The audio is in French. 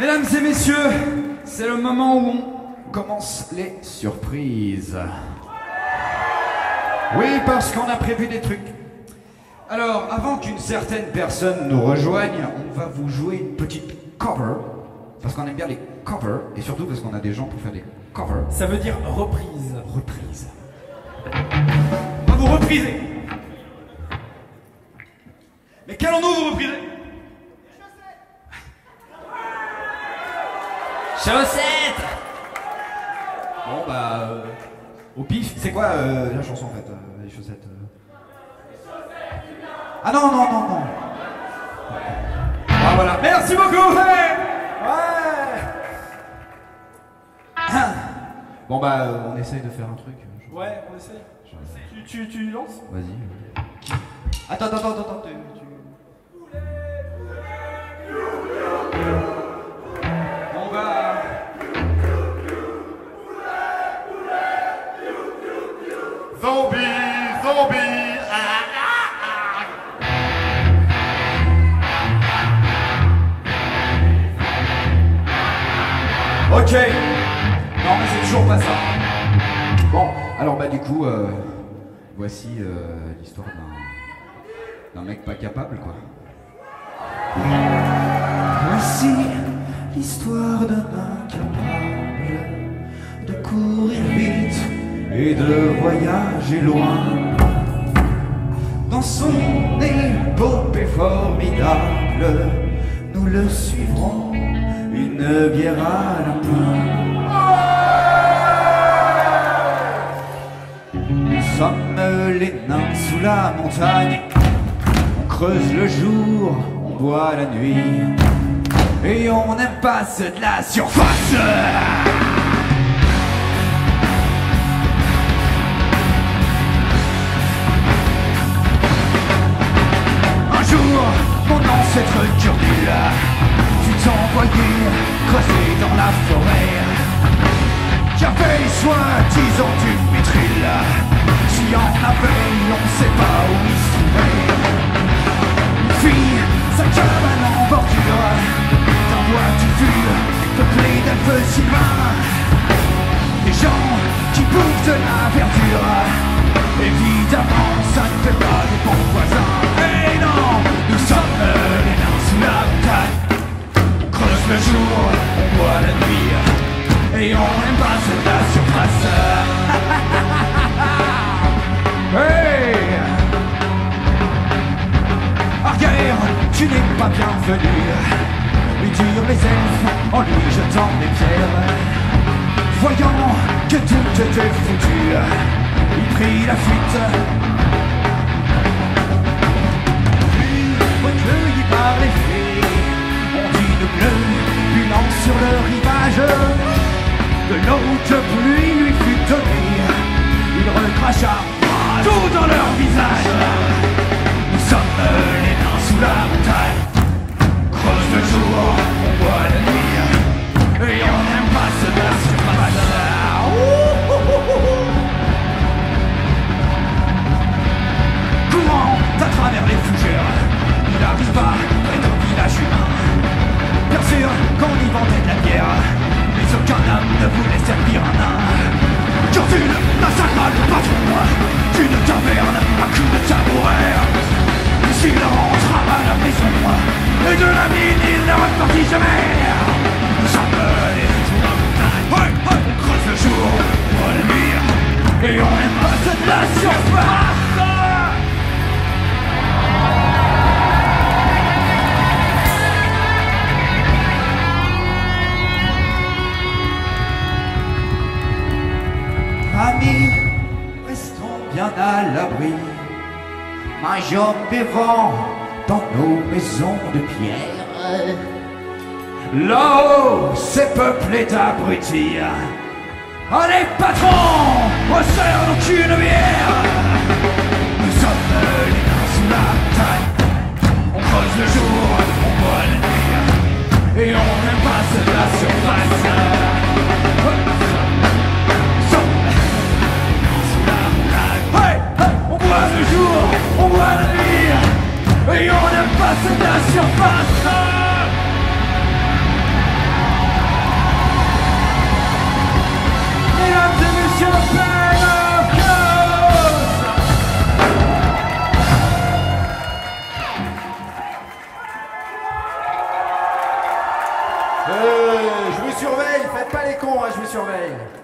Mesdames et messieurs, c'est le moment où on commence les surprises. Oui, parce qu'on a prévu des trucs. Alors, avant qu'une certaine personne nous rejoigne, on va vous jouer une petite cover. Parce qu'on aime bien les covers, et surtout parce qu'on a des gens pour faire des covers. Ça veut dire reprise. Reprise. On va vous repriser. Mais qu'allons-nous vous repriser? Chaussettes Bon bah euh, au pif, c'est quoi euh, la chanson en fait euh, Les chaussettes euh? Ah non non non non Ah voilà, merci beaucoup Ouais, Ouais. Bon bah euh, on essaye de faire un truc. Ouais, on essaye. Tu, tu, tu lances? Vas-y. Attends, attends, attends, attends. Ok. Non, mais c'est toujours pas ça. Bon, alors bah du coup, euh, voici euh, l'histoire d'un d'un mec pas capable, quoi. Voici l'histoire d'un incapable de courir vite et de voyager loin. Formidable, nous le suivrons, une bière à la main. Nous sommes les nains sous la montagne, on creuse le jour, on boit la nuit, et on n'aime pas de la surface. Mon ancêtre Turnul fut creuser dans la forêt. J'avais soin, disons, du mitril. S'il y en avait, on sait pas où il se. Lui dirent les elfes en lui jetant des pierres. Voyant que tout était foutu, il prit la fuite. Travers les fougères. Il arrive pas près d'un village humain. Bien sûr qu'on y vendait de la bière. Mais aucun homme ne voulait servir un nain. Curtule massacra le patron D'une taverne à coups de tabouret S'il rentre à la maison Et de la mine il ne repartit jamais. Nous sommes les ouais, On creuse le jour, on la nuit Et on n'aime pas cette la Amis, restons bien à l'abri. Mangeons vivant dans nos maisons de pierre. Là-haut, c'est peuplé d'abrutis. Allez, patron, resserre-nous qu'une bière. Nous sommes les surface Mesdames et messieurs, Pain of Je vous surveille, faites pas les cons, hein, je vous surveille.